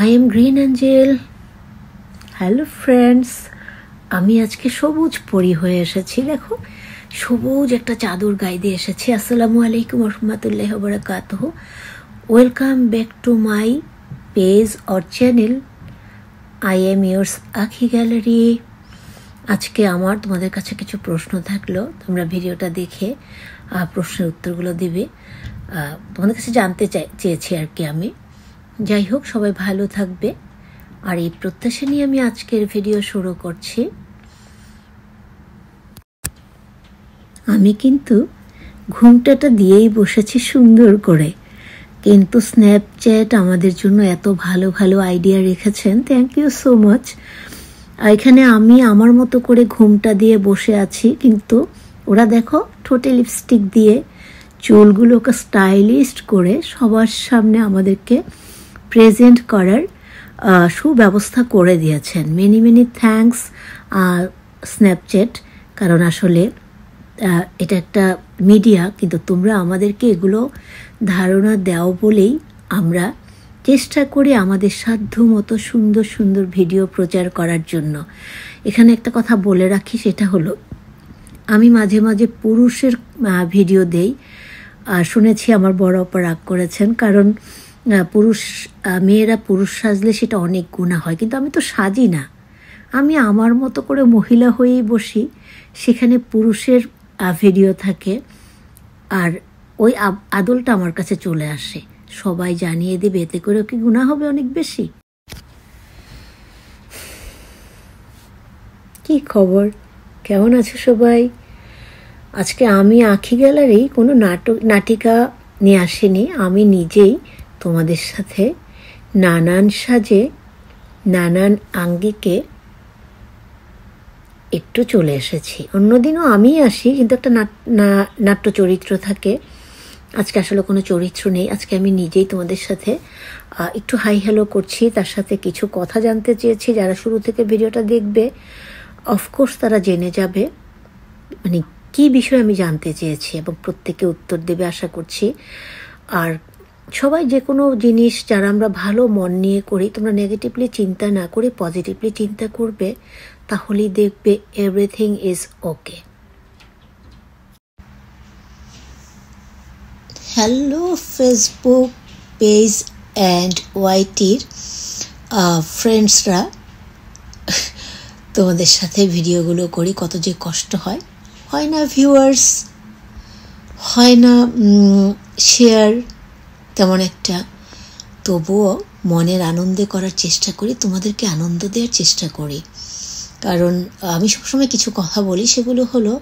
I'm green angel hello friends আমি আজকে সবুজ পরি হয়ে এসেছি, দেখো। সবুজ একটা চাদর গায়ে দিয়ে এসেছি। আসসালামু আলাইকুম রহমতুল্লাহ বরাকাত welcome back to my page or channel I'm yours Akhi gallery আজকে আমার তোমাদের কাছে কিছু প্রশ্ন থাকল। তোমরা ভিডিওটা দেখে প্রশ্নের উত্তরগুলো দিবে। তোমাদের কাছে জানতে চাই চেয়েছি আর কি আমি। যাই হোক, সবাই ভালো থাকবে। আর এই প্রত্যাশা নিয়ে আমি আজকের ভিডিও শুরু করছি। আমি কিন্তু ঘুমটাটা দিয়েই বসেছি সুন্দর করে। কিন্তু স্ন্যাপচ্যাট আমাদের জন্য এত ভালো ভালো আইডিয়া রেখেছেন। থ্যাংক ইউ সো মাচ এখানে আমি আমার মতো করে ঘুমটা দিয়ে বসে আছি, কিন্তু ওরা দেখো ঠোঁটে লিপস্টিক দিয়ে চুলগুলোকে স্টাইলিস্ট করে সবার সামনে আমাদেরকে প্রেজেন্ট করার সুব্যবস্থা করে দিয়েছেন। মেনি মেনি থ্যাংকস স্ন্যাপচ্যাট কারণ আসলে এটা একটা মিডিয়া কিন্তু তোমরা আমাদেরকে এগুলো ধারণা দাও বলেই আমরা চেষ্টা করি আমাদের সাধ্য মতো সুন্দর সুন্দর ভিডিও প্রচার করার জন্য। এখানে একটা কথা বলে রাখি, সেটা হলো, আমি মাঝে মাঝে পুরুষের ভিডিও দেই। শুনেছি আমার বড় অপা রাগ করেছেন, কারণ পুরুষ মেয়েরা পুরুষ সাজলে সেটা অনেক গুণা হয়, কিন্তু আমি তো সাজি না। আমি আমার মতো করে মহিলা হয়েই বসি, সেখানে পুরুষের ভিডিও থাকে, আর ওই আদলটা আমার কাছে চলে আসে। সবাই জানিয়ে দেবে, এতে করে কি গুণা হবে অনেক বেশি? কি খবর? কেমন আছো সবাই? আজকে আমি আখি গ্যালারি কোনো নাটক, নাটিকা নিয়ে আসিনি, আমি নিজেই তোমাদের সাথে নানান সাজে, নানান আঙ্গিকে একটু চলে এসেছি। অন্যদিনও আমি আসি, কিন্তু একটা নাট্য চরিত্র থাকে। আজকে আসলে কোনো চরিত্র নেই। আজকে আমি নিজেই তোমাদের সাথে একটু হাই হ্যালো করছি, তার সাথে কিছু কথা জানতে চেয়েছি। যারা শুরু থেকে ভিডিওটা দেখবে অফকোর্স তারা জেনে যাবে মানে কি বিষয় আমি জানতে চেয়েছি এবং প্রত্যেকে উত্তর দেবে আশা করছি। আর সবাই যে কোনো জিনিস যারা আমরা ভালো মন নিয়ে করি, তোমরা নেগেটিভলি চিন্তা না করে পজিটিভলি চিন্তা করবে, তাহলেই দেখবে everything is okay hello Facebook page and ওয়াইটির ফ্রেন্ডসরা তোমাদের সাথে ভিডিওগুলো করি, কত যে কষ্ট হয়। হয় না ভিউয়ার্স হয় না শেয়ার তেমন একটা। তবুও মনের আনন্দে করার চেষ্টা করি, তোমাদেরকে আনন্দ দেওয়ার চেষ্টা করি। কারণ আমি সবসময় কিছু কথা বলি, সেগুলো হলো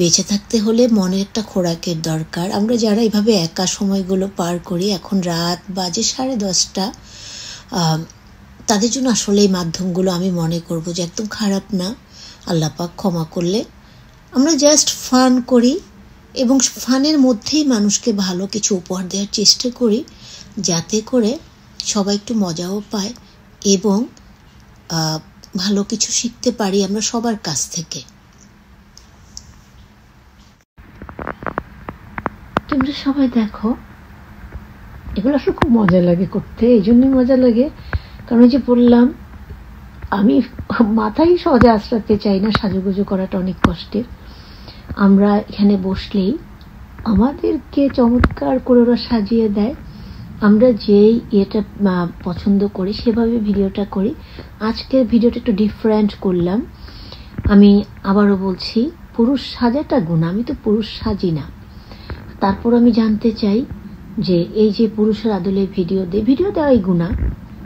বেঁচে থাকতে হলে মনের একটা খোরাকের দরকার। আমরা যারা এভাবে একা সময়গুলো পার করি, এখন রাত বাজে সাড়ে দশটা তাদের জন্য আসলে এই মাধ্যমগুলো আমি মনে করব যে একদম খারাপ না। আল্লাপাক ক্ষমা করলে আমরা জাস্ট ফান করি। এবং ফানের মধ্যেই মানুষকে ভালো কিছু উপহার দেওয়ার চেষ্টা করি, যাতে করে সবাই একটু মজাও পায় এবং ভালো কিছু শিখতে পারি আমরা সবার কাছ থেকে। তোমরা সবাই দেখো, এগুলো আসলে খুব মজা লাগে করতে, এই জন্যই মজা লাগে। কারণ যে বললাম, আমি মাথায় সহজে আশ্রাতে চাই না, সাজুগুজু করাটা অনেক কষ্টের। আমরা এখানে বসলেই আমাদেরকে চমৎকার করে ওরা সাজিয়ে দেয়। আমরা যেই ইয়েটা পছন্দ করি, সেভাবে ভিডিওটা করি। আজকের ভিডিওটা একটু ডিফারেন্ট করলাম। আমি আবারও বলছি, পুরুষ সাজাটা গুণ, আমি তো পুরুষ সাজি না। তারপর আমি জানতে চাই যে এই যে পুরুষের আদলে ভিডিও দেয়, ভিডিও দেওয়াই গুণা।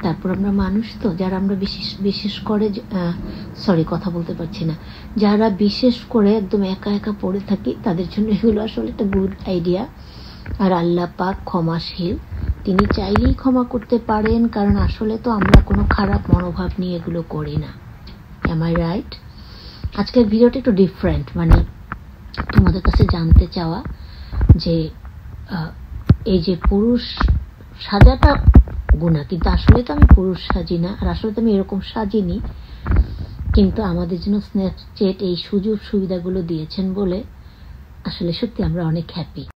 তারপর আমরা মানুষ তো, যারা আমরা বিশেষ বিশেষ করে সরি কথা বলতে পারছি না। যারা বিশেষ করে একদম একা একা পড়ে থাকি, তাদের জন্য এগুলো আসলে একটা গুড আইডিয়া আর আল্লাহ পাক ক্ষমাশীল। তিনি চাইলেই ক্ষমা করতে পারেন, কারণ আসলে তো আমরা কোনো খারাপ মনোভাব নিয়ে এগুলো করি না। এম আই রাইট আজকের ভিডিওটা একটু ডিফারেন্ট মানে তোমাদের কাছে জানতে চাওয়া যে এই যে পুরুষ সাজাটা গুণা কিন্তু আসলে তো আমি পুরুষ সাজি না, আর আসলে তো আমি এরকম সাজিনি। কিন্তু আমাদের জন্য স্ন্যাপচ্যাট এই সুযোগ সুবিধাগুলো দিয়েছেন বলে আসলে সত্যি আমরা অনেক হ্যাপি